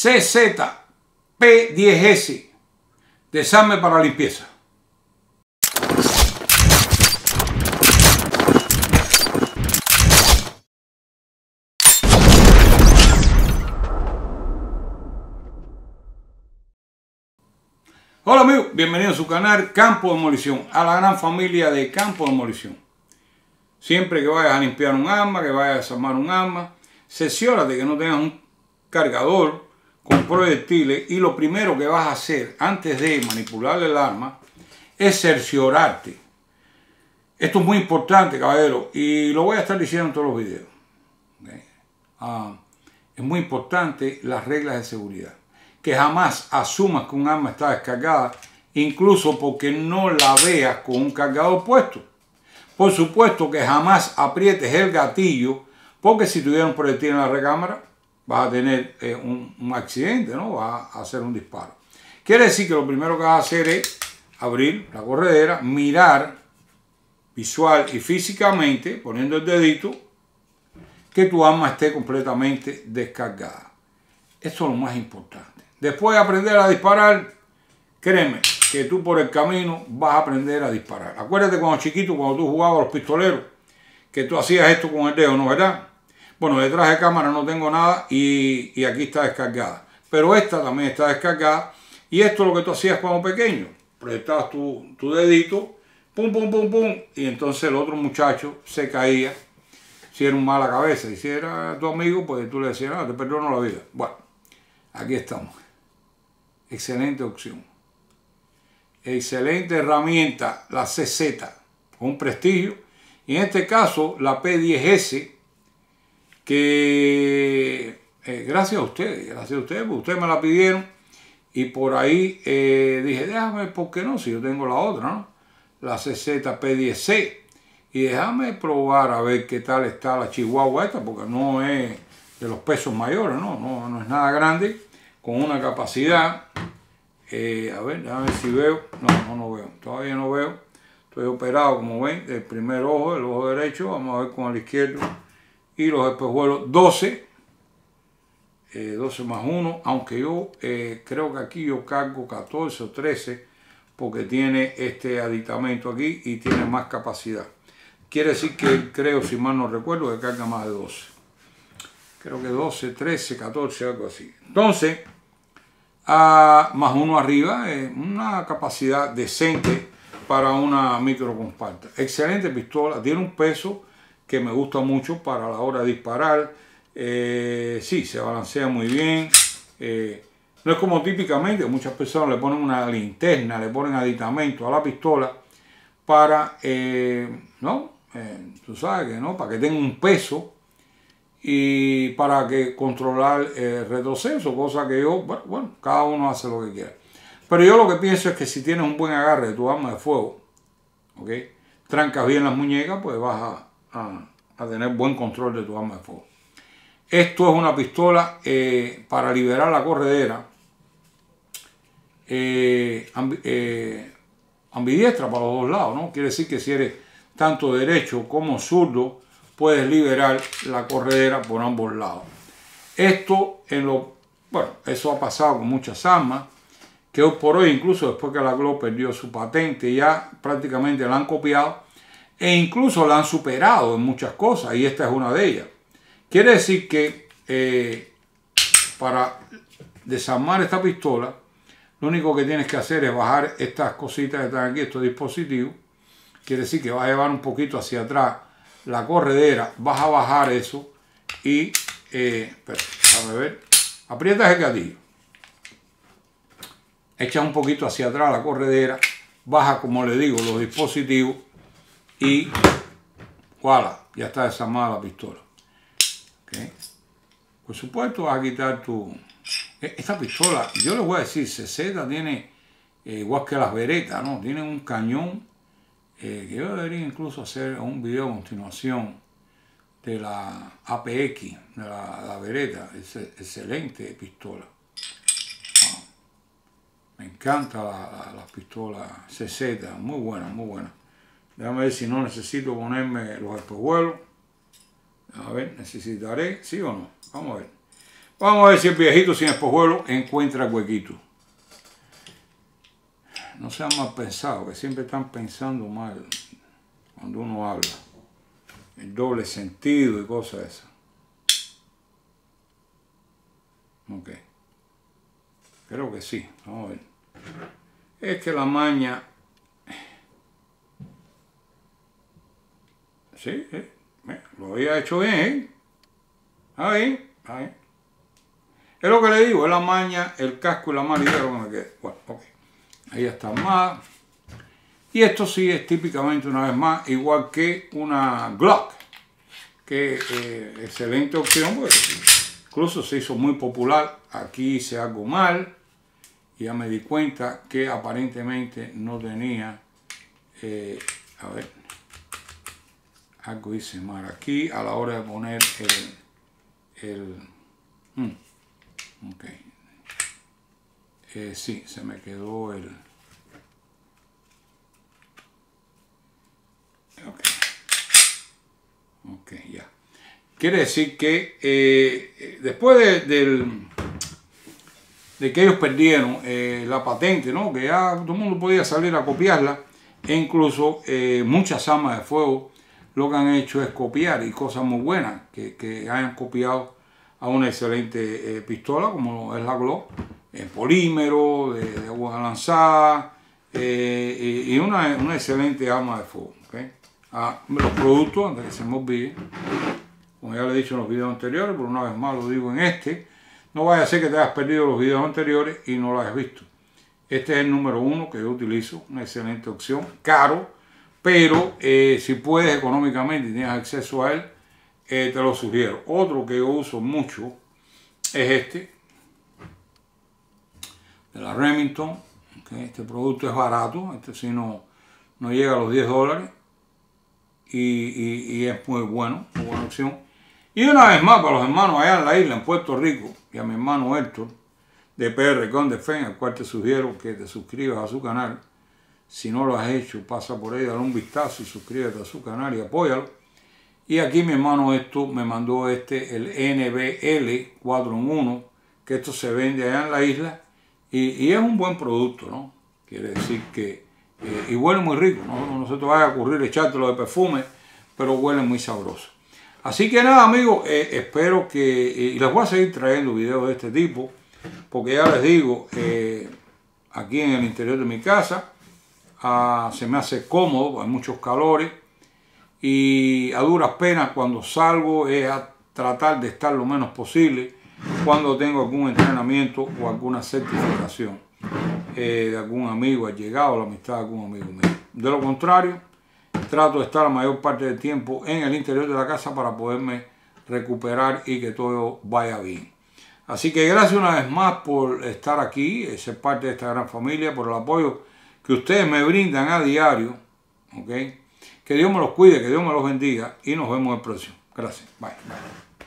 CZ P10S. Desarme para limpieza. Hola amigos, bienvenidos a su canal Campo Demolición, a la gran familia de Campo Demolición. Siempre que vayas a limpiar un arma, que vayas a desarmar un arma, de que no tengas un cargador con proyectiles y lo primero que vas a hacer antes de manipular el arma es cerciorarte. Esto es muy importante, caballero, y lo voy a estar diciendo en todos los videos. Ah, es muy importante las reglas de seguridad que jamás asumas que un arma está descargada, incluso porque no la veas con un cargador puesto. Por supuesto que jamás aprietes el gatillo, porque si tuviera un proyectil en la recámara, vas a tener eh, un, accidente, ¿no? Vas a hacer un disparo. Quiere decir que lo primero que vas a hacer es abrir la corredera, mirar visual y físicamente, poniendo el dedito, que tu arma esté completamente descargada. Eso es lo más importante. Después de aprender a disparar, créeme que tú por el camino vas a aprender a disparar. Acuérdate cuando chiquito, cuando tú jugabas a los pistoleros, que tú hacías esto con el dedo, ¿no verdad? Bueno, detrás de cámara no tengo nada y, aquí está descargada. Pero esta también está descargada. Y esto es lo que tú hacías cuando pequeño. Proyectabas tu, tu dedito, pum, pum, pum, pum. Y entonces el otro muchacho se caía. Si era un mala cabeza y si era tu amigo, pues tú le decías, no, te perdono la vida. Bueno, aquí estamos excelente opción. Excelente herramienta, la CZ, con prestigio. Y en este caso, la P10S, que eh, gracias a ustedes, gracias a ustedes, porque ustedes me la pidieron. Y por ahí eh, dije, déjame, ¿por qué no? Si yo tengo la otra, ¿no? La CZ P10C. Y déjame probar a ver qué tal está la Chihuahua esta, porque no es de los pesos mayores, ¿no? No, no es nada grande con una capacidad, eh, a ver, a ver si veo, no, no, no veo, todavía no veo, estoy operado como ven, el primer ojo, el ojo derecho, vamos a ver con el izquierdo, y los espejuelos 12, 12 eh, más 1, aunque yo eh, creo que aquí yo cargo 14 o 13, porque tiene este aditamento aquí y tiene más capacidad. Quiere decir que creo, si mal no recuerdo, que carga más de 12. Creo que 12, 13, 14, algo así. Entonces, más uno arriba, una capacidad decente para una micro compacta. Excelente pistola, tiene un peso que me gusta mucho para la hora de disparar. Eh, sí, se balancea muy bien. Eh, no es como típicamente, muchas personas le ponen una linterna, le ponen aditamento a la pistola para, eh, ¿no? tú sabes que no, para que tenga un peso y para que controlar el retroceso, cosa que yo, bueno, cada uno hace lo que quiera. Pero yo lo que pienso es que si tienes un buen agarre de tu arma de fuego. Trancas bien las muñecas, pues vas a, tener buen control de tu arma de fuego. Esto es una pistola eh, para liberar la corredera eh, eh, ambidiestra para los dos lados, ¿no? Quiere decir que si eres tanto derecho como zurdo, puedes liberar la corredera por ambos lados. Esto en lo, bueno, eso ha pasado con muchas armas, que por hoy, incluso después que la Glock perdió su patente, ya prácticamente la han copiado e incluso la han superado en muchas cosas, y esta es una de ellas. Quiere decir que eh, para desarmar esta pistola, lo único que tienes que hacer es bajar estas cositas que están aquí, estos dispositivos. Quiere decir que va a llevar un poquito hacia atrás la corredera, vas a bajar eso y, eh, a ver, aprietas el gatillo, echas un poquito hacia atrás la corredera, baja como le digo los dispositivos y voilà, ya está desarmada la pistola. Por supuesto vas a quitar tu... E, esta pistola, yo les voy a decir, CZ tiene, eh, igual que las veretas, ¿no? Tiene un cañón eh, que yo debería incluso hacer un video a continuación de la APX, de la, la Beretta, es excelente pistola. me encanta la, la, pistola CZ, muy buena, muy buena. Déjame ver si no necesito ponerme los espejuelos. A ver, necesitaré, sí o no. Vamos a ver. Vamos a ver si el viejito sin espojuelo encuentra huequito. No sean mal pensados, que siempre están pensando mal cuando uno habla. El doble sentido y cosas esas. Ok. Creo que sí. Vamos a ver. Es que la maña... Sí, lo había hecho bien, ¿eh? Ahí, ahí. Es lo que le digo, es la maña, el casco y la lo que. Ahí está más. Y esto sí es típicamente, una vez más, igual que una Glock. Que eh, excelente opción, pues incluso se hizo muy popular. Aquí hice algo mal. Y ya me di cuenta que aparentemente no tenía... Eh, a ver. Algo hice mal aquí a la hora de poner el... el hmm. Ok. Eh, sí, se me quedó el... Ok. Ok, ya. Quiere decir que eh, después de, del, de que ellos perdieron eh, la patente, ¿no? que ya todo el mundo podía salir a copiarla, e incluso muchas armas de fuego lo que han hecho es copiar y cosas muy buenas que, que hayan copiado a una excelente eh, pistola como es la Glock, en polímero, de, agua lanzada eh, y una, una, excelente arma de fuego. Ah, los productos, antes que se me como ya le he dicho en los videos anteriores, pero una vez más lo digo en este, no vaya a ser que te hayas perdido los videos anteriores y no lo hayas visto. Este es el número uno que yo utilizo, una excelente opción, caro, pero eh, si puedes económicamente y tienes acceso a él, eh, te lo sugiero. Otro que yo uso mucho es este, de la Remington. Este producto es barato, este si no, no llega a los 10 dólares y, es muy bueno, muy buena opción. Y una vez más, para los hermanos allá en la isla, en Puerto Rico, y a mi hermano Héctor, de PR con Defen, al cual te sugiero que te suscribas a su canal. Si no lo has hecho, pasa por ahí, dale un vistazo y suscríbete a su canal y apóyalo. Y aquí mi hermano esto me mandó este, el NBL 4 en 1, que esto se vende allá en la isla y, es un buen producto, ¿no? Quiere decir que, eh, y huele muy rico, ¿no? No se te vaya a ocurrir echártelo de perfume, pero huele muy sabroso. Así que nada amigos, eh, espero que, eh, y les voy a seguir trayendo videos de este tipo, porque ya les digo, aquí en el interior de mi casa, ah, se me hace cómodo, hay muchos calores, y a duras penas cuando salgo es a tratar de estar lo menos posible cuando tengo algún entrenamiento o alguna certificación eh, de algún amigo ha llegado la amistad de algún amigo mío. De lo contrario, trato de estar la mayor parte del tiempo en el interior de la casa para poderme recuperar y que todo vaya bien. Así que gracias una vez más por estar aquí, ser parte de esta gran familia, por el apoyo que ustedes me brindan a diario. ¿okay? Que Dios me los cuide, que Dios me los bendiga y nos vemos el próximo. Gracias. Bye. Bye.